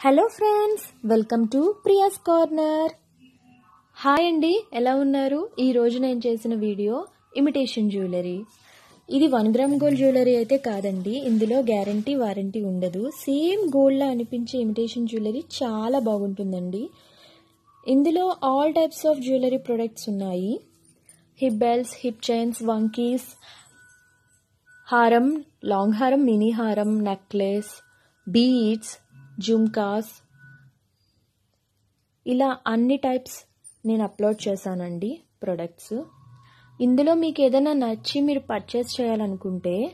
Hello friends welcome to Priya's corner. Hi అండి ఎలా ఉన్నారు? ఈరోజు నేను చేసిన వీడియో ఇమిటేషన్ జ్యువెలరీ. ఇది వన్ గ్రామ్ గోల్డ్ జ్యువెలరీ అయితే కాదండి ఇందులో గ్యారంటీ వారంటీ ఉండదు. సేమ్ గోల్డ్లా అనిపించే ఇమిటేషన్ జ్యువెలరీ చాలా బాగుంటుందండి. ఇందులో all types of jewellery products ఉన్నాయి. హిప్ బెల్స్ హిప్ చైన్స్ వంకీస్ హారం లాంగ్ హారం మినీ హారం నెక్లెస్ బీడ్స్ జుమ్కాస్. ఇలా అన్ని టైప్స్ నేను అప్లోడ్ చేశానండి ప్రొడక్ట్స్. ఇందులో మీకు ఏదైనా నచ్చి మీరు పర్చేస్ చేయాలనుకుంటే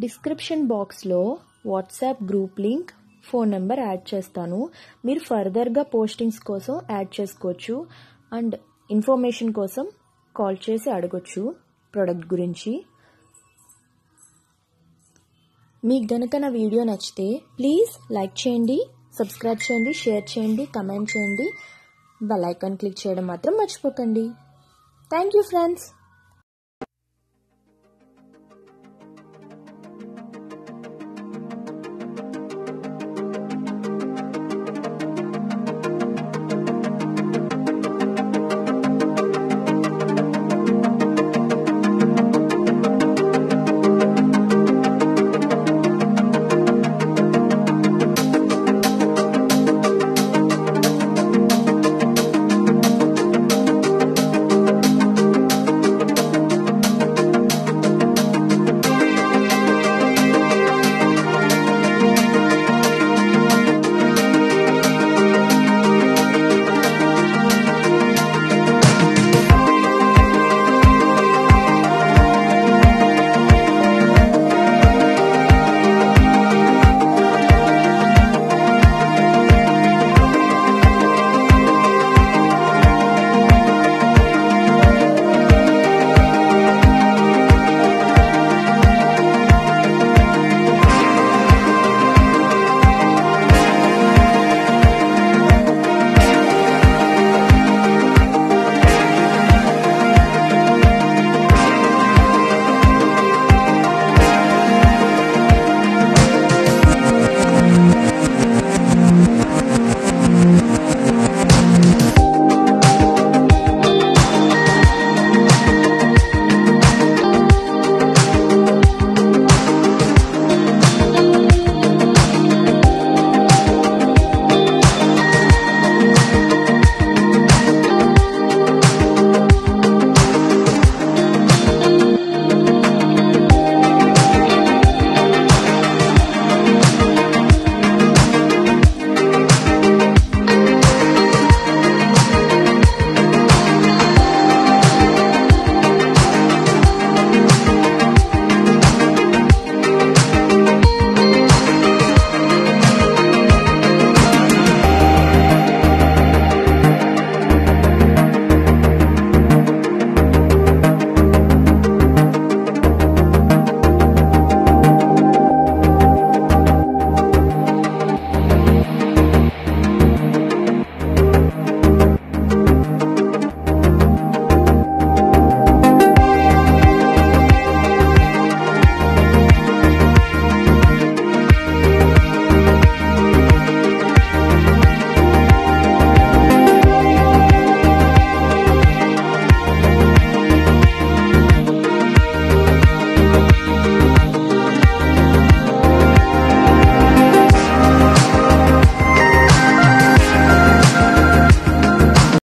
డిస్క్రిప్షన్ బాక్స్లో WhatsApp group link phone number add చేస్తాను. మీరు ఫర్దర్గా పోస్టింగ్స్ కోసం యాడ్ చేసుకోవచ్చు అండ్ ఇన్ఫర్మేషన్ కోసం కాల్ చేసి అడగొచ్చు ప్రోడక్ట్ గురించి. మీకు గనక నా వీడియో నచ్చితే ప్లీజ్ లైక్ చేయండి సబ్స్క్రైబ్ చేయండి షేర్ చేయండి కమెంట్ చేయండి. బెల్ ఐకాన్ క్లిక్ చేయడం మాత్రం మర్చిపోకండి. Thank you friends